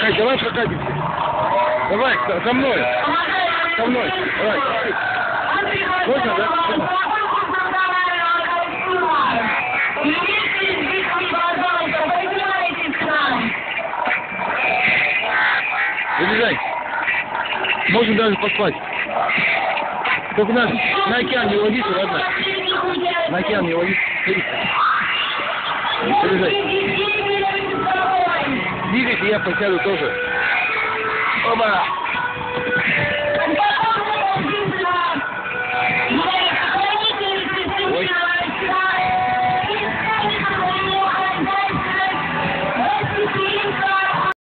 Кать, давай прокатимся. Давай, со- мной. Со мной. Давай. Можно, да? Вылезай. Можно даже поспать. Только на, на океан не ловите, ладно? На океан не ловите. Вылезай. Двигайте, я посяду тоже. Оба!